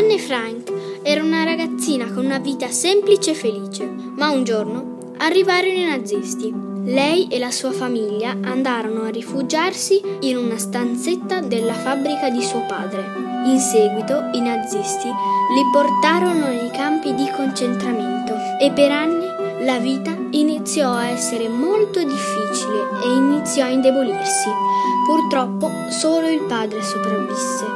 Anne Frank era una ragazzina con una vita semplice e felice, ma un giorno arrivarono i nazisti. Lei e la sua famiglia andarono a rifugiarsi in una stanzetta della fabbrica di suo padre. In seguito i nazisti li portarono nei campi di concentramento e per anni la vita iniziò a essere molto difficile e iniziò a indebolirsi. Purtroppo solo il padre sopravvisse,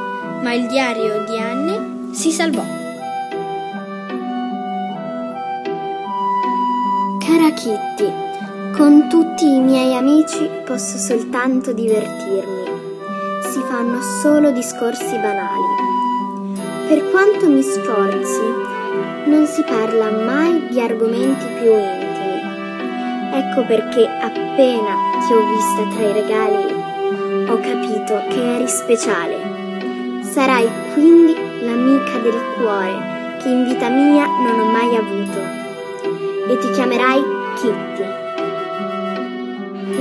ma il diario di Anne si salvò. Cara Kitty, con tutti i miei amici posso soltanto divertirmi. Si fanno solo discorsi banali. Per quanto mi sforzi, non si parla mai di argomenti più intimi. Ecco perché appena ti ho vista tra i regali ho capito che eri speciale. Sarai quindi l'amica del cuore che in vita mia non ho mai avuto e ti chiamerai Kitty.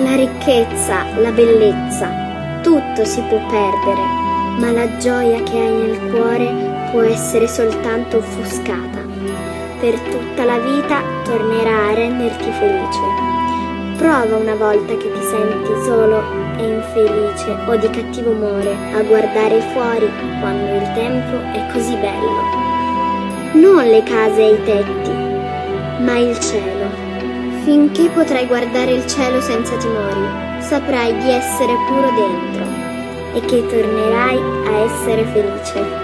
La ricchezza, la bellezza, tutto si può perdere, ma la gioia che hai nel cuore può essere soltanto offuscata per tutta la vita tornerà a renderti felice. Prova una volta che ti senti solo e infelice o di cattivo umore a guardare fuori quando il tempo è così bello. Non le case e i tetti, ma il cielo. Finché potrai guardare il cielo senza timori, saprai di essere puro dentro e che tornerai a essere felice.